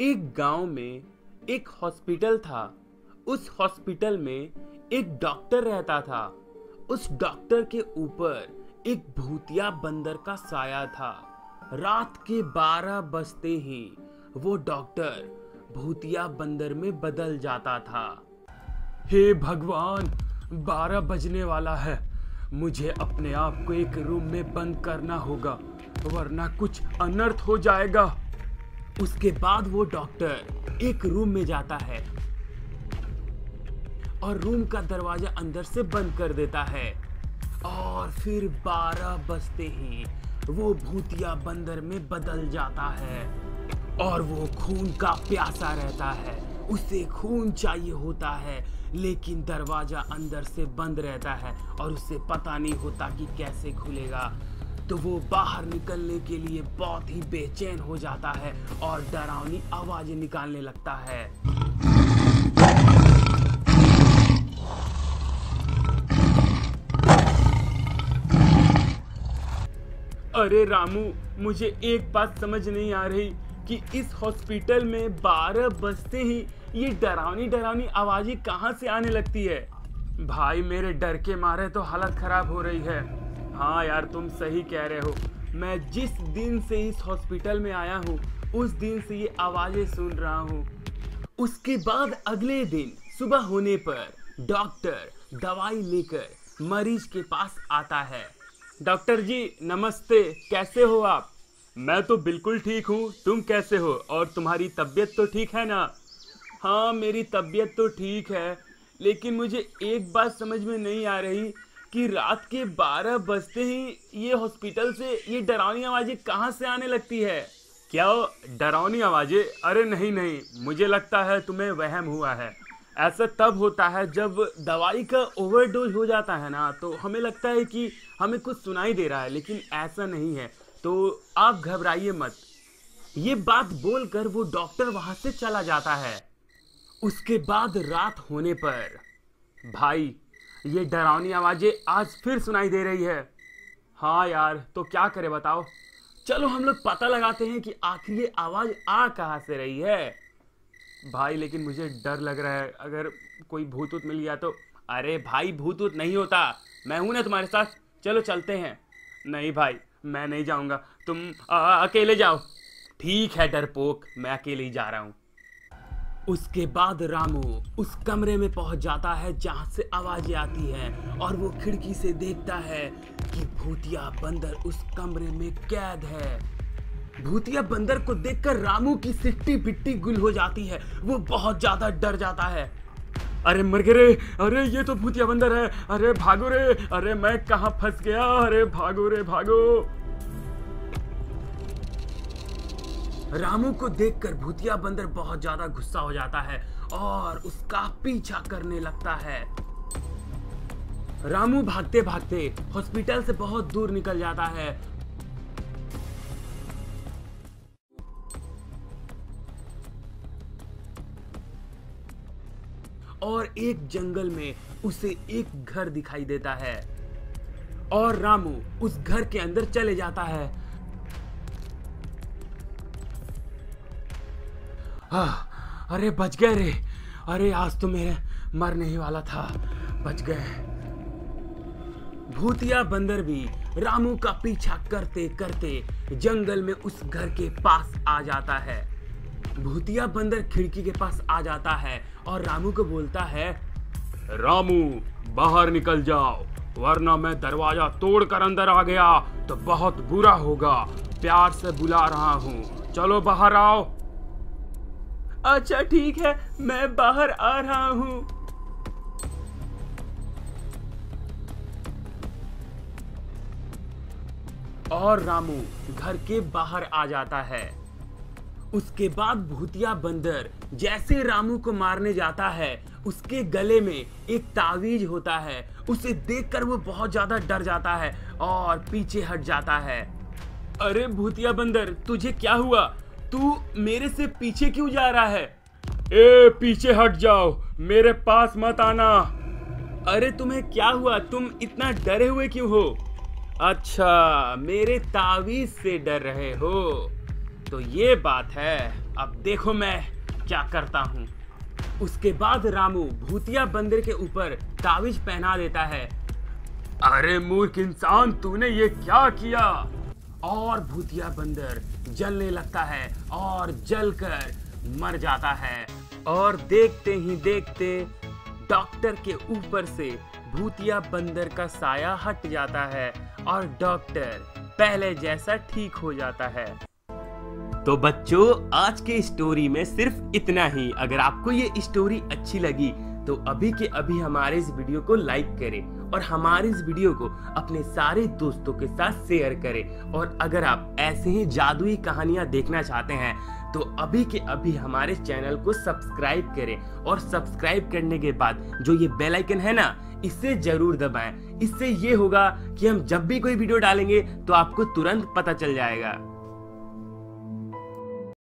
एक गाँव में एक हॉस्पिटल था। उस हॉस्पिटल में एक डॉक्टर रहता था। उस डॉक्टर के ऊपर एक भूतिया बंदर का साया था। रात के बारह बजते ही वो डॉक्टर भूतिया बंदर में बदल जाता था। हे भगवान, बारह बजने वाला है। मुझे अपने आप को एक रूम में बंद करना होगा, वरना कुछ अनर्थ हो जाएगा। उसके बाद वो डॉक्टर एक रूम में जाता है और रूम का दरवाज़ा अंदर से बंद कर देता है। और फिर बारह बजते ही वो भूतिया बंदर में बदल जाता है और वो खून का प्यासा रहता है। उसे खून चाहिए होता है, लेकिन दरवाज़ा अंदर से बंद रहता है और उसे पता नहीं होता कि कैसे खुलेगा। तो वो बाहर निकलने के लिए बहुत ही बेचैन हो जाता है और डरावनी आवाज़ें निकालने लगता है। अरे रामू, मुझे एक बात समझ नहीं आ रही कि इस हॉस्पिटल में बारह बजते ही ये डरावनी डरावनी आवाज़ें कहाँ से आने लगती है? भाई, मेरे डर के मारे तो हालत खराब हो रही है। हाँ यार, तुम सही कह रहे हो। मैं जिस दिन से इस हॉस्पिटल में आया हूँ, उस दिन से ये आवाज़ें सुन रहा हूँ। उसके बाद अगले दिन सुबह होने पर डॉक्टर दवाई लेकर मरीज़ के पास आता है। डॉक्टर जी, नमस्ते, कैसे हो आप? मैं तो बिल्कुल ठीक हूँ। तुम कैसे हो? और तुम्हारी तबीयत तो ठीक है ना? हाँ मेरी तबीयत तो ठीक है, लेकिन मुझे एक बात समझ में नहीं आ रही। कि रात के बारह बजते ही ये हॉस्पिटल से ये डरावनी आवाज़ें कहाँ से आने लगती है? क्या डरावनी आवाज़ें? अरे नहीं नहीं, मुझे लगता है तुम्हें वहम हुआ है। ऐसा तब होता है जब दवाई का ओवरडोज हो जाता है ना तो हमें लगता है कि हमें कुछ सुनाई दे रहा है, लेकिन ऐसा नहीं है। तो आप घबराइए मत। ये बात बोलकर वो डॉक्टर वहाँ से चला जाता है। उसके बाद रात होने पर, भाई ये डरावनी आवाज़ें आज फिर सुनाई दे रही है। हाँ यार तो क्या करे बताओ? चलो हम लोग पता लगाते हैं कि आखिर ये आवाज़ आ कहाँ से रही है। भाई लेकिन मुझे डर लग रहा है। अगर कोई भूत उत मिल गया तो अरे भाई भूत उत नहीं होता। मैं हूँ ना तुम्हारे साथ। चलो चलते हैं। नहीं भाई मैं नहीं जाऊँगा। तुम आ, अकेले जाओ। ठीक है डरपोक मैं अकेले ही जा रहा हूँ। उसके बाद रामू उस कमरे में पहुँच जाता है जहाँ से आवाज़ें आती हैं और वो खिड़की से देखता है कि भूतिया बंदर उस कमरे में कैद है। भूतिया बंदर को देखकर रामू की सिट्टी पिट्टी गुल हो जाती है। वो बहुत ज़्यादा डर जाता है। अरे मर गए रे अरे ये तो भूतिया बंदर है। अरे भागो रे, अरे मैं कहा फंस गया? अरे भागो रे, भागो। रामू को देखकर भूतिया बंदर बहुत ज़्यादा गुस्सा हो जाता है और उसका पीछा करने लगता है। रामू भागते भागते हॉस्पिटल से बहुत दूर निकल जाता है। और एक जंगल में उसे एक घर दिखाई देता है। और रामू उस घर के अंदर चले जाता है। हाँ, अरे बच गए रे। अरे आज तो मेरे मरने ही वाला था। बच गए। भूतिया बंदर भी रामू का पीछा करते करते जंगल में उस घर के पास आ जाता है। भूतिया बंदर खिड़की के पास आ जाता है और रामू को बोलता है रामू बाहर निकल जाओ वरना मैं दरवाज़ा तोड़कर अंदर आ गया तो बहुत बुरा होगा। प्यार से बुला रहा हूँ। चलो बाहर आओ। अच्छा ठीक है, मैं बाहर आ रहा हूँ। और रामू घर के बाहर आ जाता है। उसके बाद भूतिया बंदर जैसे रामू को मारने जाता है, उसके गले में एक तावीज होता है। उसे देखकर वो बहुत ज़्यादा डर जाता है और पीछे हट जाता है। अरे भूतिया बंदर, तुझे क्या हुआ? तू मेरे से पीछे क्यों जा रहा है? ए, पीछे हट जाओ। मेरे पास मत आना। अरे, तुम्हें क्या हुआ? तुम इतना डरे हुए क्यों हो? अच्छा मेरे तावीज से डर रहे हो। तो ये बात है। अब देखो मैं क्या करता हूँ। उसके बाद रामू भूतिया बंदर के ऊपर ताविज पहना देता है। अरे, मूर्ख इंसान, तूने ये क्या किया? और भूतिया बंदर जलने लगता है और जलकर मर जाता है। और देखते ही देखते डॉक्टर के ऊपर से भूतिया बंदर का साया हट जाता है और डॉक्टर पहले जैसा ठीक हो जाता है। तो बच्चों, आज के स्टोरी में सिर्फ़ इतना ही। अगर आपको ये स्टोरी अच्छी लगी तो अभी के अभी हमारे इस वीडियो को लाइक करें और हमारे इस वीडियो को अपने सारे दोस्तों के साथ शेयर करें। और अगर आप ऐसे ही जादुई कहानियाँ देखना चाहते हैं तो अभी के अभी हमारे चैनल को सब्सक्राइब करें। और सब्सक्राइब करने के बाद जो ये बेल आइकन है ना, इसे ज़रूर दबाएँ। इससे ये होगा कि हम जब भी कोई वीडियो डालेंगे तो आपको तुरंत पता चल जाएगा।